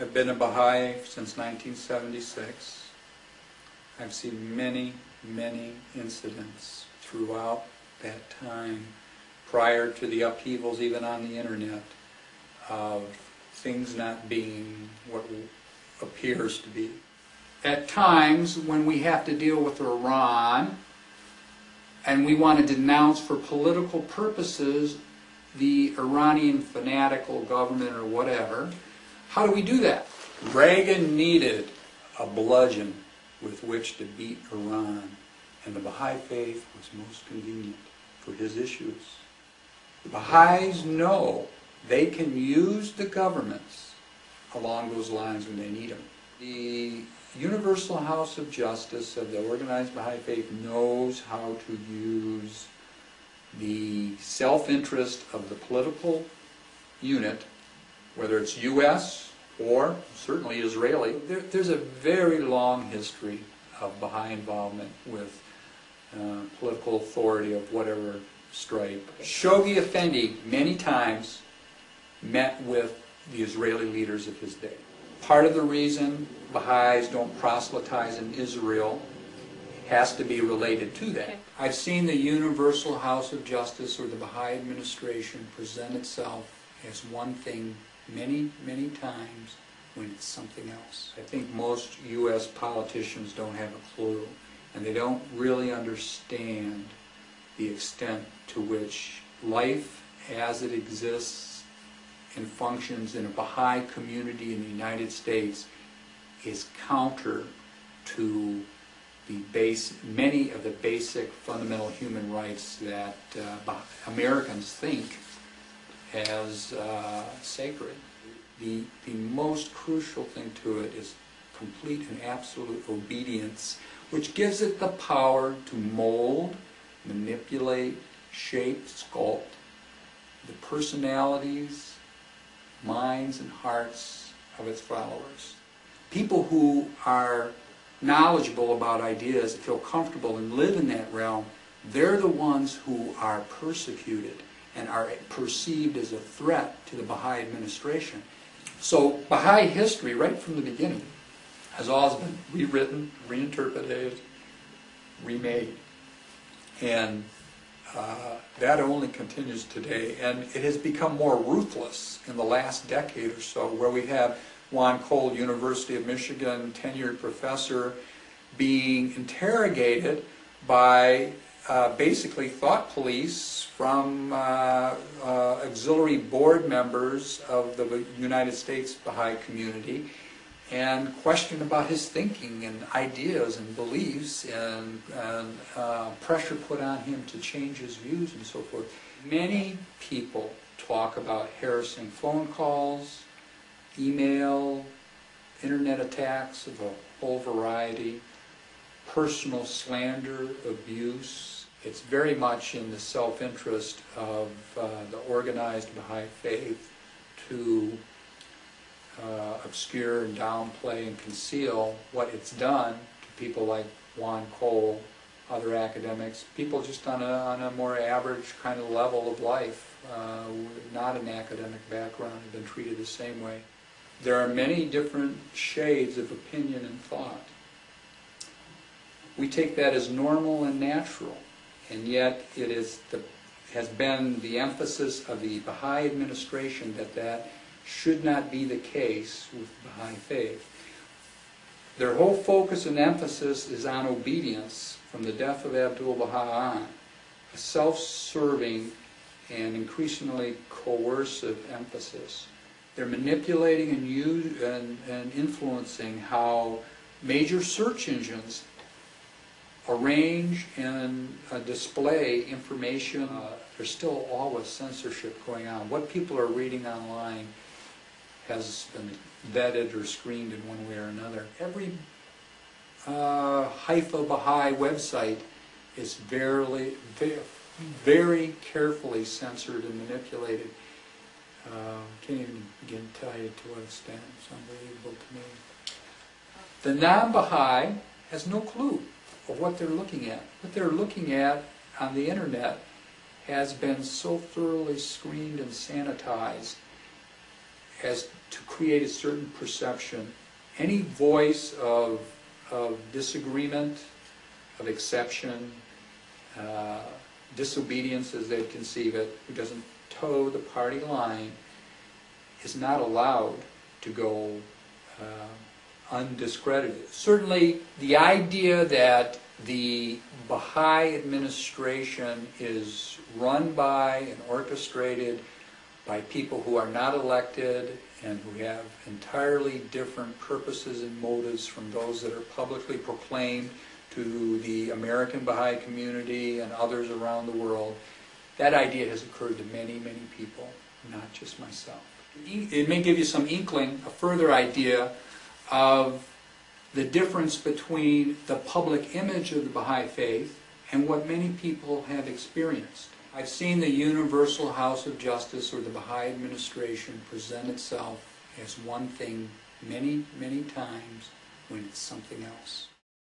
I've been a Baha'i since 1976. I've seen many, many incidents throughout that time, prior to the upheavals even on the internet, of things not being what appears to be. At times when we have to deal with Iran, and we want to denounce for political purposes the Iranian fanatical government or whatever, how do we do that? Reagan needed a bludgeon with which to beat Iran, and the Baha'i faith was most convenient for his issues. The Baha'is know they can use the governments along those lines when they need them. The Universal House of Justice of the organized Baha'i faith knows how to use the self-interest of the political unit, whether it's U.S. or certainly Israeli. There, there's a very long history of Baha'i involvement with uh, political authority of whatever stripe. Shoghi Effendi many times met with the Israeli leaders of his day. Part of the reason Baha'is don't proselytize in Israel has to be related to that. Okay. I've seen the Universal House of Justice or the Baha'i administration present itself as one thing many, many times when it's something else. I think most U.S. politicians don't have a clue, and they don't really understand the extent to which life as it exists and functions in a Baha'i community in the United States is counter to the base, many of the basic fundamental human rights that uh, Americans think as uh, sacred. The, the most crucial thing to it is complete and absolute obedience, which gives it the power to mold, manipulate, shape, sculpt the personalities, minds, and hearts of its followers. People who are knowledgeable about ideas, feel comfortable and live in that realm, they're the ones who are persecuted and are perceived as a threat to the Baha'i administration. So Baha'i history, right from the beginning, has always been rewritten, reinterpreted, remade. And uh, that only continues today. And it has become more ruthless in the last decade or so, where we have Juan Cole, University of Michigan, tenured professor, being interrogated by uh, basically thought police from uh, uh, auxiliary board members of the United States Baha'i community and questioned about his thinking and ideas and beliefs and, and uh, pressure put on him to change his views and so forth. Many people talk about harassing phone calls, email, internet attacks of a whole variety, personal slander, abuse. It's very much in the self-interest of uh, the organized Baha'i faith to uh, obscure and downplay and conceal what it's done to people like Juan Cole, other academics, people just on a, on a more average kind of level of life, uh, not an academic background, have been treated the same way. There are many different shades of opinion and thought. We take that as normal and natural, and yet it is the, has been the emphasis of the Baha'i administration that that should not be the case with Baha'i faith. Their whole focus and emphasis is on obedience from the death of Abdul Baha on, a self-serving and increasingly coercive emphasis. They're manipulating and, use, and, and influencing how major search engines arrange and uh, display information. Uh, there's still always censorship going on. What people are reading online has been vetted or screened in one way or another. Every uh, Haifa Baha'i website is very, very, very carefully censored and manipulated. Uh, can't even begin to tell you to what extent. It's unbelievable to me. The non-Baha'i has no clue of what they're looking at. What they're looking at on the internet has been so thoroughly screened and sanitized as to create a certain perception. Any voice of, of disagreement, of exception, uh, disobedience as they conceive it, who doesn't toe the party line, is not allowed to go uh, undiscredited. Certainly, the idea that the Baha'i administration is run by and orchestrated by people who are not elected and who have entirely different purposes and motives from those that are publicly proclaimed to the American Baha'i community and others around the world, that idea has occurred to many, many people, not just myself. It may give you some inkling, a further idea of the difference between the public image of the Baha'i faith and what many people have experienced. I've seen the Universal House of Justice or the Baha'i administration present itself as one thing many, many times when it's something else.